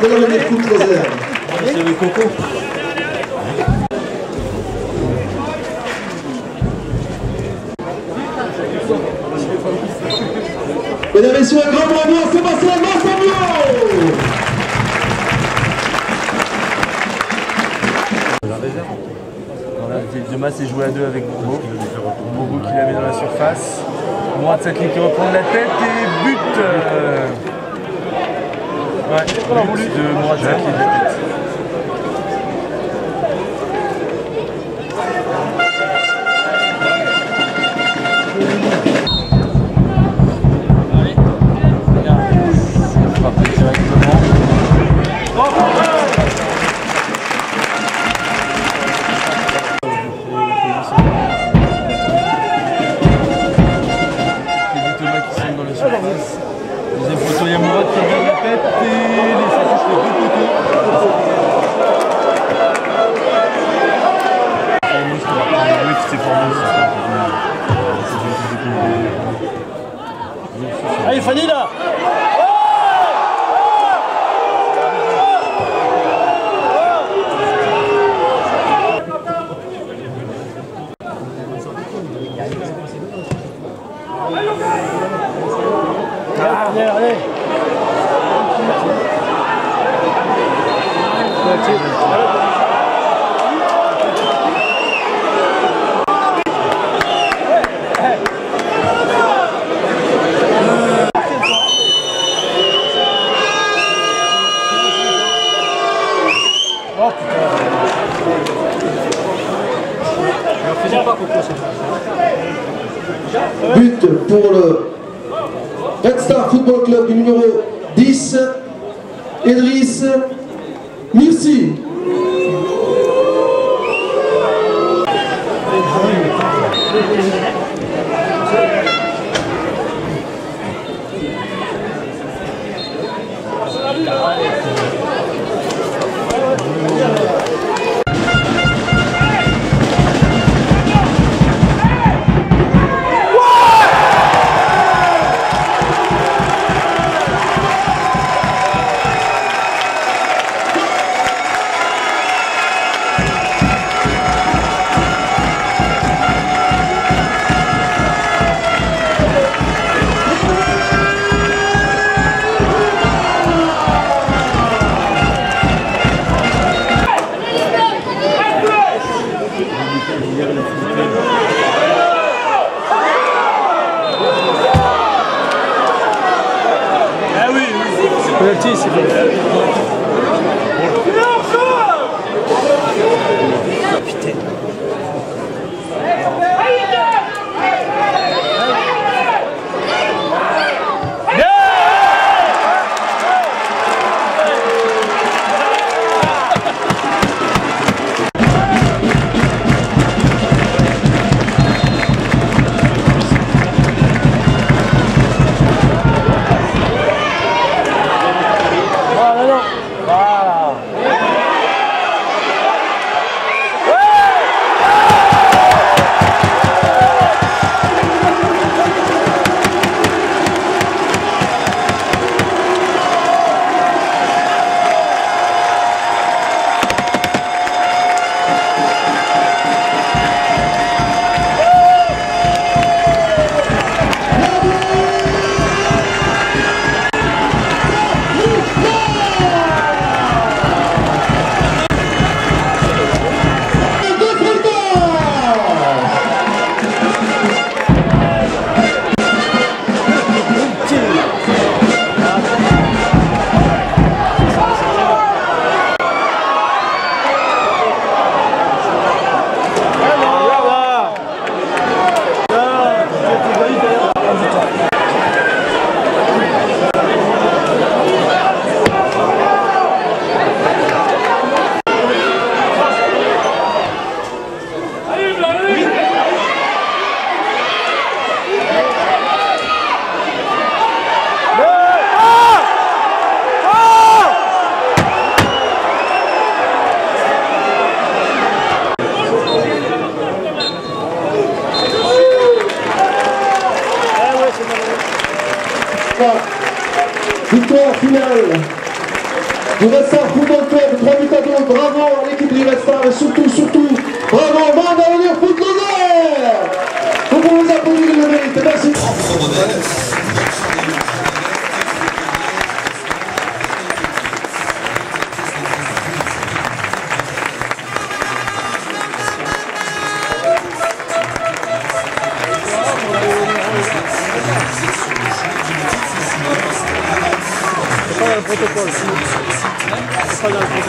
toute réserve. C'est le coco. Mesdames et messieurs, un grand bravo à Sébastien Massambio La réserve. Voilà, le match est joué à deux avec Bourbeau. Bourbeau qui la met dans la surface. Mourad Sakli qui reprend de la tête et but euh, Ouais, but de Mourad Sakli de la tête. Frappé directement. Tête et les touche les deux prendre le but, c'est Formos. Allez, But pour le Red Star Football Club du numéro 10, Missy! Idriss Mirsi. Penalty, c'est bon. Voilà, Victoire finale. Du Football 3 buts à 2. Bravo à l'équipe du Red Star et surtout, surtout, bravo Footloser C'est pas dans